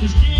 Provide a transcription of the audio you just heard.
Just